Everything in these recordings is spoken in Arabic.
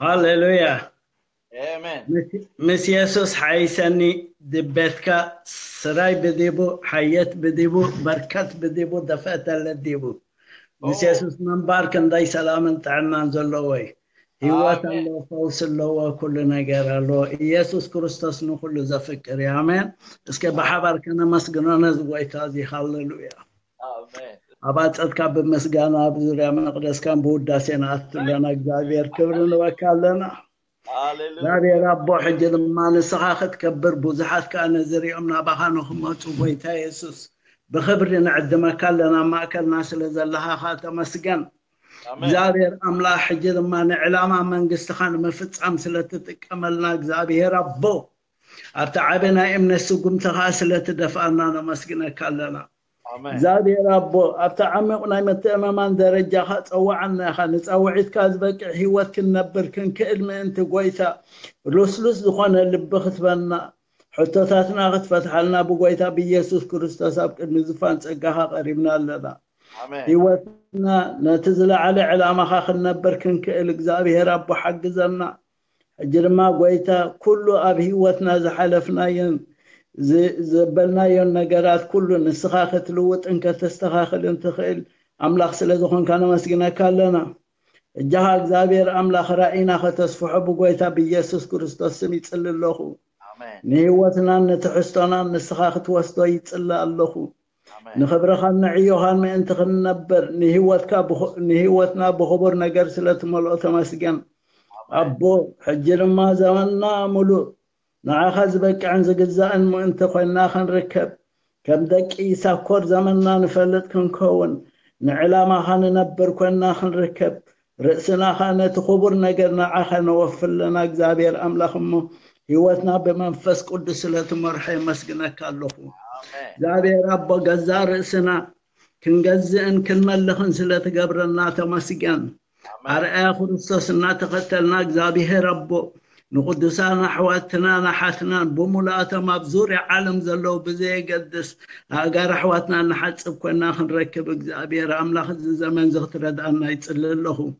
هاليلويا مس يسوس حيسني دبتك سراي بديبو حيات بديبو بركات بديبو دفات لديبو مس يسوس من باركن داي سلام تعمان زلوي هيوات الله فوس الله كل نجار الله يسوس كريستوس نقول زفكر يا آمين اسكي بحبر كنا مسجنون زويت هذه هاليلويا آمين أبعتك بمسجانا بزريا مقدس كان بودا سينات لنا جابير كبرنا وكالنا ناري ربو حجر ما نسخاخ تكبر بوزحات كان زريا منا بخانو خمتو بيتا يسوس بخبرنا عندما كالنا ما كالنا سلزلها خاتة مسجان زابير أملا حجر ما نعلاما من قستخان مفتس أمسلة تكملنا جابير ربو أبتعبنا إمن السقم تغاسلة دفعنا نمسجنا كالنا እግዚአብሔር ኣቦ ኣብታ ዓሚቕ ናይ ምትእመማን ደረጃ ከፀውዓናኻ ንፀውዒትካ ዝበቅዕ ሂወት ክንነብር ክንክእል ምእንቲ ጎይታ ልስሉስ ዝኾነ ልቢ ክትበና ሕቶታትና ክትፈትሓልና ብጎይታ ብኢየሱስ ክርስቶስ ኣብ ቅድሚ ዝፋን ፀጋኻ ቀሪብና ኣለና ሂወትና ነቲ ዝለዓለ ዕላማኻ ክንነብር ክንክእል እግዚኣብሔር ኣቦ ሓግዘና ሕጂ ድማ ጎይታ ኩሉ ኣብ ሂወትና ዝሓለፍናየን ዘበልናዮን ነገራት ኩሉ ንስኻ ክትልውጥ እንከተስተኻኽል እንትኽእል ኣምላኽ ስለ ዝኾንካ ነመስግነካ ኣለና እጃኻ እግዚኣብሔር ኣምላኽ ራእይና ከተስፍሖ ብጎይታ ብኢየሱስ ክርስቶስ ስም ይፅሊ ኣለኹ ንህወትናን ንትሕዝቶናን ንስኻ ክትወስዶ ይፅሊ ኣለኹ ንክብርኻን ንዕዮኻን ምእንቲ ክንነበር ንህወትና ብክቡር ነገር ስለ ትመልኦ ተመስገን ኣቦ ሕጂ ድማ ዘመና ሙሉእ نعاخذ زبك عن زجزان ما أنت خوينا خن ركب كم دك إيسا كور زمننا نفلت كن كون نعلام خان نبر كن خن ركب رأسنا خان تخبر نجر نعاخ نوفر لنا جزابير أملاهم هوتنا بمنفس قدس لا تمرح مسجنا كله جزابير أبا جزار رأسنا كن جزء إن كن ملخن سلة قبرنا تمسجنا أرأي خرسوس نتقتل نجزابير أبو نقدسان أحواتنا نحاتنا بملاءات ما بزور عالم زلو بزي قدس أجر أحواتنا نحات سبقنا خنركب زابير أملاخ الزمن زغترد أن يتسلل له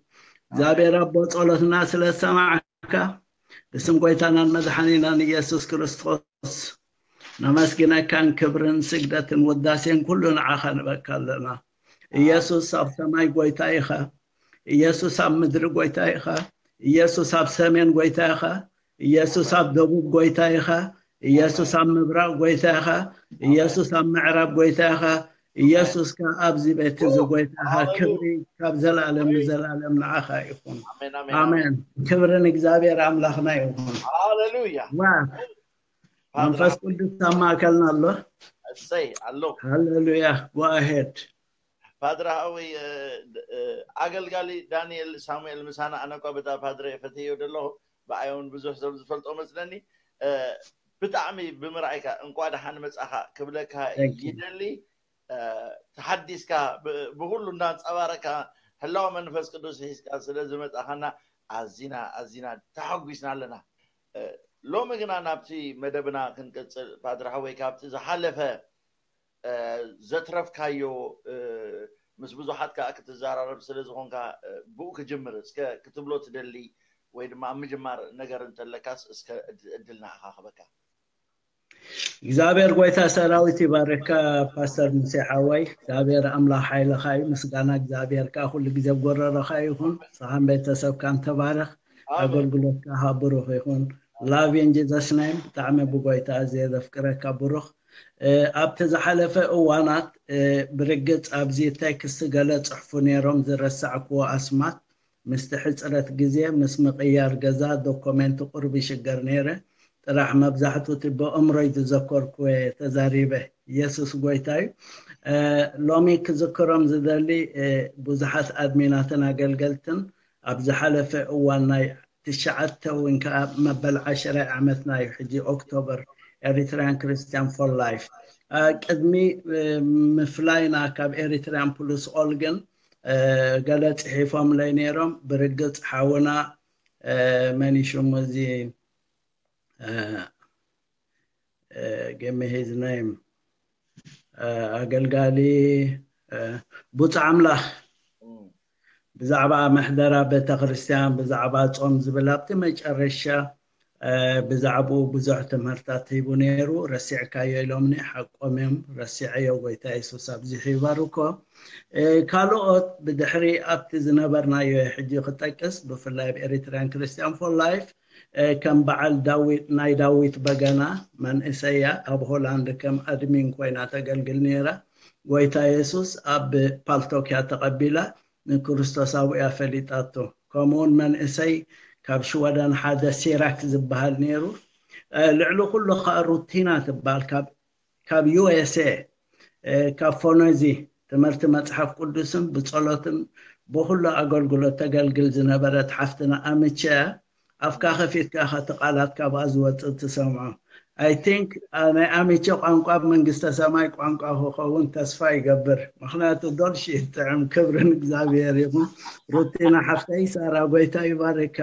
زابير أبوت على الناس لسماعك بسم قيتنا المدحنين أن يسوس كريستوس نمسكنا كان كبرن سجدة وداسين كلنا عخن بكالنا يسوس أفتماي قيتايخا يسوس أمدر قيتايخا ኢየሱስ ኣብ ሰሜን ጎይታ ኢኻ ኢየሱስ ኣብ ደቡብ ጎይታ ኢኻ ኢየሱስ ኣብ ምብራቅ ጎይታ ኢኻ ኢየሱስ ኣብ ምዕራብ ጎይታ ኢኻ ኢየሱስ ከ ኣብዚ ቤት እዚ ጎይታ ኢኻ ክብሪ ካብ ዘላለም ንዘላለም ንዓኻ ይኹን ኣሜን ክብርን እግዚኣብሔር ኣምላኽና ይኹን መንፈስ ቅዱስ ኣብ ማእከልና ኣሎ ሃሌሉያ ጎኣሄድ ፓድራ ኣገልጋሊ ዳንኤል ሳሙኤል ምሳና ኣነኳ ብታ ፓድረ የፈትዮ ደለኹ ብኣዮን ብዙሕ ሰብ ዝፈልጦ መስለኒ ብጣዕሚ ብምርኣይካ እንኳ ድሓን መፃኻ ክብለካ ይደሊ ተሓዲስካ ብኩሉ እናፀባረካ ሕላዊ መንፈስ ቅዱስ ሒዝካ ስለ ዝመፃኻና ኣዝና ኣዝና ተሓጒስና ኣለና ሎሚ ግና ናብቲ መደብና ክንቅፅል ፓድራ ወይ ካብቲ ዝሓለፈ ዘትረፍካዮ ምስ ብዙሓት ከዓ ክትዘራረብ ስለ ዝኮንካ ብኡ ክጅምር እስከ ክትብሎ ትደሊ ወይ ድማ ኣብ ምጅማር ነገር እንተለካስ እስከ እድል ንዓካ እግዚኣብሔር ጎይታ ሰራዊት ይባርካ ፓስተር ሙሴ ሓዋይ እግዚኣብሔር ኣምላኽ ሓይልካ እዩ ምስጋና እግዚኣብሔር ከዓ ኩሉ ግዜ ጎረረካ ይኹን ስኻን ቤተሰብካን ተባርኽ ኣገልግሎትካ ሃ ብሩኽ ይኹን ላቭን ኢን ብጣዕሚ ብጎይታ እዘየ ዘፍቅረካ ብሩኽ ኣብቲ ዝሓለፈ እዋናት ብርግፅ ኣብዚታይ ክስገለ ፅሕፉ ነይሮም ዝረሳዕክዎ ኣስማት ምስቲ ሕፅረት ግዜ ምስ ምቕያር ገዛ ዶኮሜንቲ ቁርቢ ይሽገር ነይረ ጥራሕ መብዛሕትኡ እቲ ብእምሮይ ዝዘከርኩ ተዛሪበ የሱስ ጎይታ እዩ ሎሚ ክዝክሮም ዝደሊ ብዙሓት ኣድሚናትን ኣገልገልትን ኣብ ዝሓለፈ እዋን ናይ ትሽዓተ እውን ከዓ መበል ዓሽራይ ዓመትና እዩ ሕጂ ኦክቶበር ኤሪትርያን ክርስቲያን ፎር ላይፍ ቅድሚ ምፍላይና ካብ ኤሪትርያን ፕሉስ ኦል ግን ገለ ፅሒፎም ለይ ነይሮም ብርግፅ ሓውና መን ሽሙ እዚ ጊሚ ሂዝ ነይም ኣገልጋሊ ቡፅ ኣምላኽ ብዛዕባ መሕደራ ቤተክርስትያን ብዛዕባ ጾም ዝብል ኣብቲ መጨረሻ ብዛዕባኡ ብዙሕ ትምህርታት ሂቡ ነይሩ ረሲዕካዮ ኢሎምኒ ሓቆም እዮም ረሲዐዮ ጎይታ የሱስ ኣብዚ ሂባርኮ ካልኦት ብድሕሪ ኣብቲ ዝነበርናዮ ሕጂ ክጠቅስ ብፍላይ ብኤሪትርያን ክርስቲያን ፎር ላይፍ ከም በዓል ዳዊት ናይ ዳዊት በገና መንእሰያ ኣብ ሆላንድ ከም ኣድሚን ኮይና ተገልግል ነይራ ጎይታ የሱስ ኣብ ፓልቶኪያ ተቐቢላ ንክርስቶስ ኣብያ ፈሊጣቶ ከምኡውን መንእሰይ ካብ ሽወዳን ሓደ ሴራክ ዝበሃል ነይሩ ልዕሊ ኩሉ ከዓ ሩቲና ትበሃል ካብ ዩኤስኤ ካብ ፎኖዚ ትምህርቲ መፅሓፍ ቅዱስን ብፀሎትን ብኩሉ ኣገልግሎት ተገልግል ዝነበረት ሓፍትና ኣምቸያ ኣፍካ ከፊትካ ኸ ትቓላት ካብኣ ዝወፅእ ትሰምዖ አይ ቲንክ ናይ ኣሜቸ ቋንቋ መንግስተ ሰማይ ቋንቋ ክኸውን ተስፋ ይገብር ምክንያቱ ዶርሺ ጥዕም ክብርን እግዚኣብሔር ሞ ሩቲና ሓፍተይ ሳራ ጎይታ ይባርካ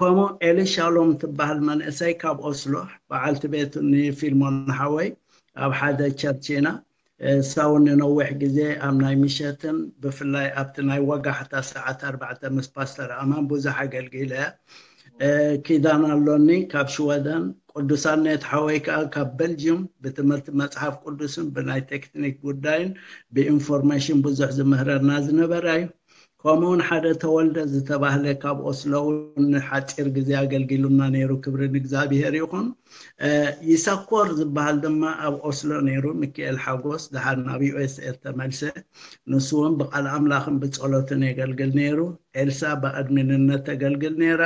ከምኡ ኤሊ ሻሎም ትበሃል መንእሰይ ካብ ኦስሎ በዓልቲ ቤት ንፊልሞን ሓወይ ኣብ ሓደ ቸርችና ሳው ንነዊሕ ግዜ ኣብ ናይ ምሸትን ብፍላይ ኣብቲ ናይ ወጋሕታ ሰዓት ኣርባዕተ ምስ ፓስተር ኣማን ብዙሕ ኣገልጊለ እያ ኪዳን ኣሎኒ ካብ ሽወደን ቅዱሳን ነት ሓወይ ከዓ ካብ በልጅም ብትምህርቲ መፅሓፍ ቅዱስን ብናይ ቴክኒክ ጉዳይን ብኢንፎርሜሽን ብዙሕ ዝምህረና ዝነበረ እዩ ከምኡውን ሓደ ተወልደ ዝተባህለ ካብ ኦስሎ እውን ሓፂር ግዜ ኣገልጊሉና ነይሩ ክብሪ ንእግዚኣብሄር ይኹን ይሰኮር ዝበሃል ድማ ኣብ ኦስሎ ነይሩ ሚክኤል ሓጎስ ድሓር ናብ ዩኤስኤር ተመልሰ ንሱ እውን ብቃል ኣምላኽን ብፀሎትን የገልግል ነይሩ ኤልሳ ብኣድሚንነት ተገልግል ነይራ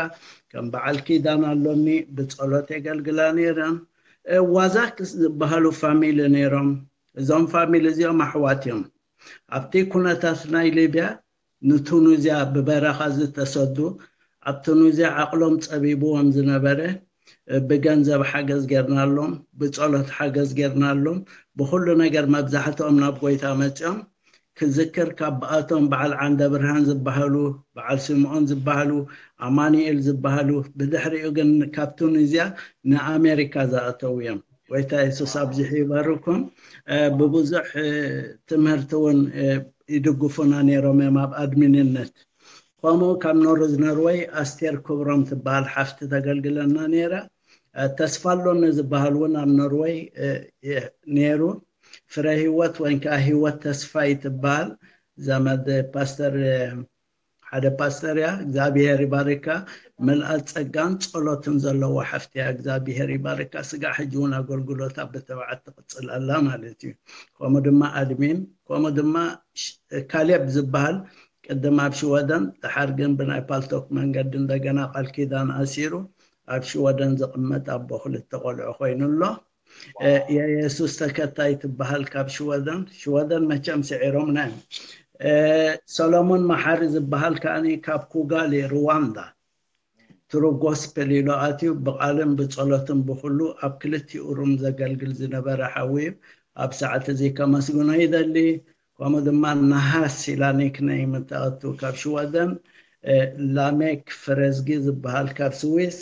ከም በዓል ኪዳን ኣሎኒ ብፀሎት የገልግላ ነይረን ዋዛክ ዝበሃሉ ፋሚሊ ነይሮም እዞም ፋሚሊ እዚኦም ኣሕዋት እዮም ኣብቲ ኩነታት ናይ ሊብያ ንትኑ እዚያ ብበረኻ ዝተሰዱ ኣብ እዚያ ዓቅሎም ፀቢብዎም ዝነበረ ብገንዘብ ሓገዝ ጌርናሎም ብፀሎት ሓገዝ ጌርናሎም ብኩሉ ነገር መብዛሕትኦም ናብ ጎይታ መፅኦም ክዝክር ካብ በኣቶም በዓል ዓንደ ብርሃን ዝበሃሉ በዓል ስምዖን ዝበሃሉ ኣማኒኤል ዝበሃሉ ብድሕሪኡ ግን ካብ ቱኒዝያ ንኣሜሪካ ዝኣተው እዮም ወይታ የሱስ ኣብዚሕ ይበርኩም ብብዙሕ ትምህርቲ እውን ይድግፉና ነይሮም እዮም ኣብ ኣድሚንነት ከምኡ ካብ ኖርዝ ኖርዌይ ኣስቴር ክብሮም ትበሃል ሓፍቲ ተገልግለና ነይረ ተስፋሎኒ ዝበሃል እውን ኣብ ኖርወይ ነይሩ ፍረ ሂወት ወይ ከዓ ሂወት ተስፋ ተስፋይ ትበሃል ዘመድ ፓስተር ሓደ ፓስተር እያ እግዚኣብሄር ይባርካ ምልኣት ፀጋን ፀሎትን ዘለዎ ሓፍትያ እግዚኣብሄር ይባርካ ስጋዕ ሕጂ እውን ኣገልግሎት ኣብ በተባዓት ትቕፅል ኣላ ማለት እዩ ከምኡ ድማ ኣድሚን ከምኡ ድማ ካሌብ ዝበሃል ቅድም ኣብ ሽወደን ተሓርግን ብናይ ፓልቶክ መንገዲ እንደገና ቃል ኪዳን ኣሲሩ ኣብ ሽወደን ዝቕመጥ ኣቦ ክልተ ቆልዑ ኮይኑ ኣሎ የሱስ ተከታይ ትበሃል ካብ ሽወደን ሽወደን መቸም ስዒሮምና እዮም ሰሎሞን መሓሪ ዝበሃል ከዓኒ ካብ ኩጋሊ ሩዋንዳ ትሩብ ጎስፔል ኢሉ ኣትዩ ብቃልን ብፀሎትን ብኩሉ ኣብ ክልቲኡ ሩም ዘገልግል ዝነበረ ሓዊ ኣብ ሰዓት እዚ ከመስግኖ ይደሊ ከምኡ ድማ ናሃስ ኢላ ኔክነይ ምተቐቱ ካብ ሽወደን ላሜክ ፍረዝጊ ዝበሃል ካብ ስዊስ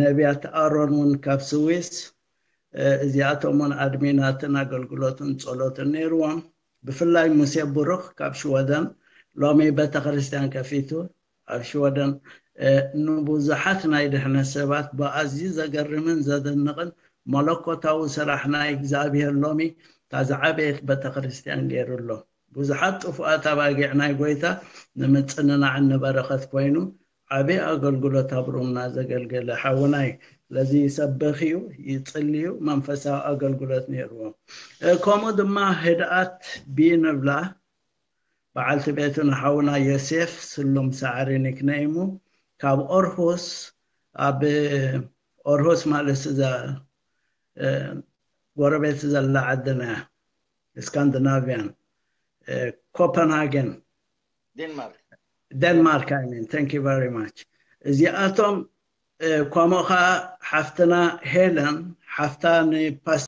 ነቢያት ኣሮን እውን ካብ ስዊስ እዚኣቶም እውን ኣድሚናትን ኣገልግሎትን ፀሎትን ነይርዎም ብፍላይ ሙሴ ብሩክ ካብ ሽወደን ሎሚ ቤተ ክርስቲያን ከፊቱ ኣብ ሽወደን ንቡ ናይ ድሕነት ሰባት ብኣዝዩ ዘገርምን ዘደንቕን መለኮታዊ ስራሕ ናይ እግዚኣብሄር ሎሚ ታዝዓበየት ቤተክርስትያን ገይሩሎ ብዙሓት ጥፉኣት ኣባጊዕ ናይ ጎይታ ንምፅንናዕ ንበረከት ኮይኑ ዓበይ ኣገልግሎት ኣብሩምና ዘገልገለ ሓውና እዩ ስለዚ ዩ ይፅል ዩ መንፈሳዊ ኣገልግሎት ነይርዎ ከምኡ ድማ ህድኣት ቢንብላ በዓልቲ ቤትን ሓውና ዮሴፍ ስሉም ሳዕሪ ኒክነይሙ ካብ ኦርሆስ ኣብ ኦርሆስ ማለት እዛ ጎረቤት ዘላ ዓድና ስካንዲናቪያን ኮፐንሃገን ዴንማርክ ዴንማርክ ኣይሚን ታንክ ዩ ቨሪ ማች እዚኣቶም ከምኡ ከዓ ሓፍትና ሄለን ሓፍታ ንፓስ